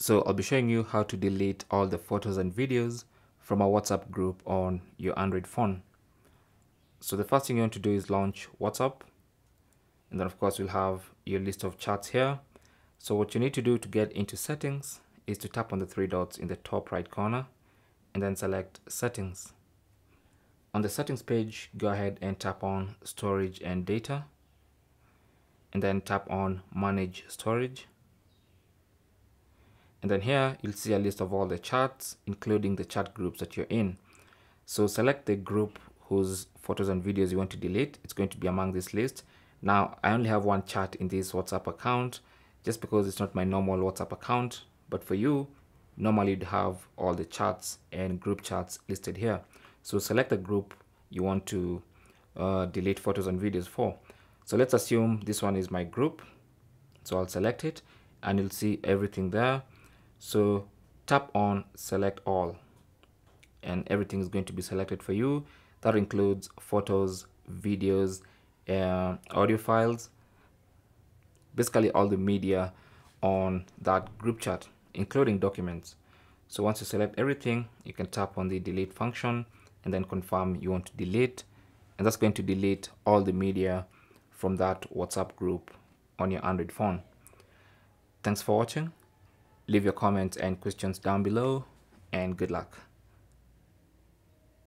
So I'll be showing you how to delete all the photos and videos from a WhatsApp group on your Android phone. So the first thing you want to do is launch WhatsApp. And then of course you'll have your list of chats here. So what you need to do to get into settings is to tap on the three dots in the top right corner and then select settings. On the settings page, go ahead and tap on storage and data and then tap on manage storage and then here you'll see a list of all the chats including the chat groups that you're in. So select the group whose photos and videos you want to delete. It's going to be among this list. Now i only have one chat in this whatsapp account just because it's not my normal whatsapp account. But for you normally you'd have all the chats and group chats listed here. So select the group you want to uh, delete photos and videos for. So let's assume this one is my group. So i'll select it and you'll see everything there so tap on select all and everything is going to be selected for you. That includes photos videos uh, audio files basically all the media on that group chat including documents. So once you select everything you can tap on the delete function and then confirm you want to delete. And that's going to delete all the media from that whatsapp group on your android phone. Thanks for watching Leave your comments and questions down below and good luck.